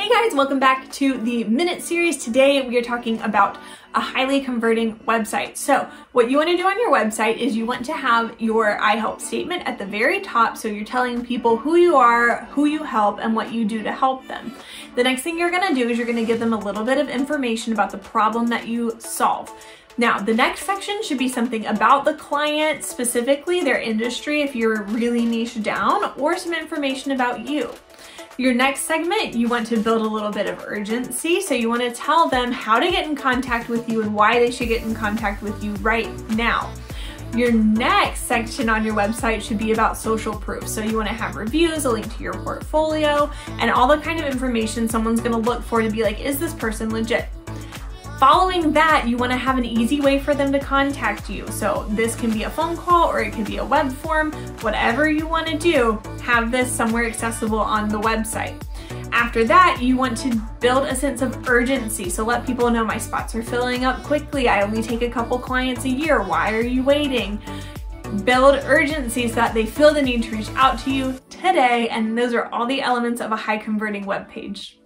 Hey guys, welcome back to the Minute Series. Today we are talking about a highly converting website. So what you want to do on your website is you want to have your I help statement at the very top so you're telling people who you are, who you help, and what you do to help them. The next thing you're going to do is you're going to give them a little bit of information about the problem that you solve. Now, the next section should be something about the client, specifically their industry if you're really niche down, or some information about you. Your next segment, you want to build a little bit of urgency. So you want to tell them how to get in contact with you and why they should get in contact with you right now. Your next section on your website should be about social proof. So you want to have reviews, a link to your portfolio, and all the kind of information someone's going to look for to be like, is this person legit? Following that, you wanna have an easy way for them to contact you. So this can be a phone call or it could be a web form, whatever you wanna do, have this somewhere accessible on the website. After that, you want to build a sense of urgency. So let people know my spots are filling up quickly. I only take a couple clients a year. Why are you waiting? Build urgency so that they feel the need to reach out to you today. And those are all the elements of a high converting web page.